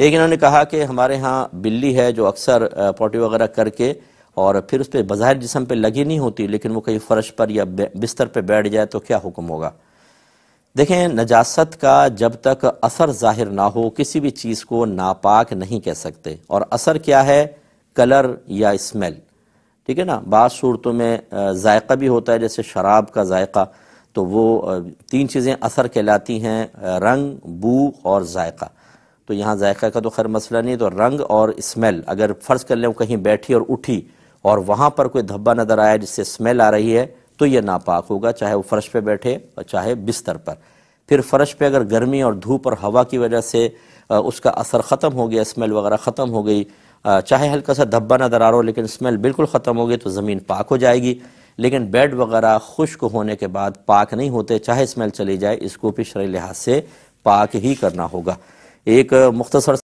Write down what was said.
एक इन्होंने कहा कि हमारे यहाँ बिल्ली है जो अक्सर पोटी वगैरह करके और फिर उस पर बाहर जिसम पे लगी नहीं होती, लेकिन वो कहीं फर्श पर या बिस्तर पे बैठ जाए तो क्या हुक्म होगा? देखें, नजासत का जब तक असर ज़ाहिर ना हो, किसी भी चीज़ को नापाक नहीं कह सकते। और असर क्या है? कलर या स्मेल। ठीक है ना? बाद सूरतों में जायका भी होता है, जैसे शराब का जायका। तो वो तीन चीज़ें असर कहलाती हैं रंग, बू और जायका। तो यहाँ जायका का तो खैर मसला नहीं तो रंग और स्मेल अगर फ़र्ज़ कर लें कहीं बैठी और उठी, और वहाँ पर कोई धब्बा नज़र आया जिससे स्मेल आ रही है तो ये नापाक होगा, चाहे वो फ़र्श पे बैठे और चाहे बिस्तर पर। फिर फ़र्श पे अगर गर्मी और धूप और हवा की वजह से उसका असर ख़त्म हो गया स्मेल वगैरह ख़त्म हो गई चाहे हल्का सा धब्बा नज़र आ रहा हो, लेकिन स्मेल बिल्कुल ख़त्म हो गई तो ज़मीन पाक हो जाएगी। लेकिन बेड वगैरह खुश्क होने के बाद पाक नहीं होते, चाहे स्मेल चली जाए, इसको भी शरीर लिहाज से पाक ही करना होगा। एक मुख्तसर